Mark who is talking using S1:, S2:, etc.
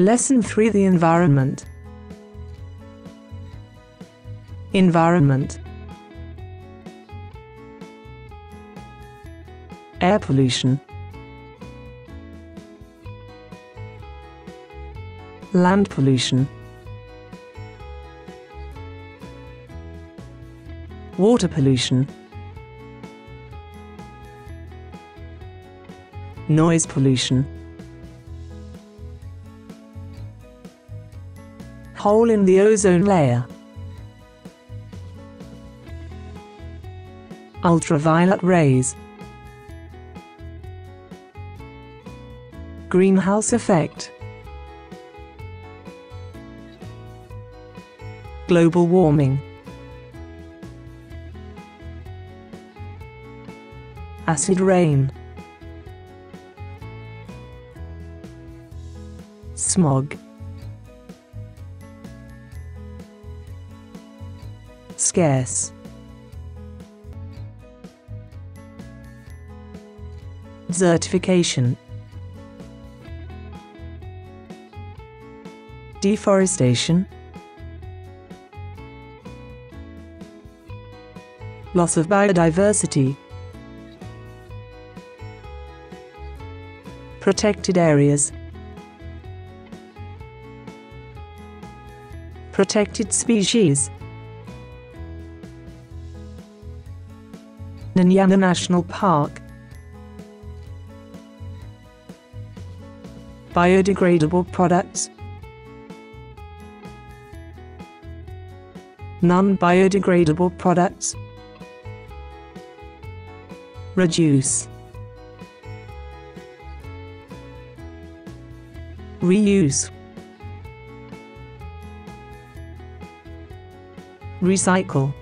S1: Lesson 3 The Environment. Environment. Air pollution. Land pollution. Water pollution. Noise pollution Hole in the ozone layer. Ultraviolet rays. Greenhouse effect. Global warming. Acid rain. Smog Scarce. Desertification Deforestation. Loss of biodiversity. Protected areas. Protected species Doñana National Park. Biodegradable products. Non-biodegradable products. Reduce. Reuse. Recycle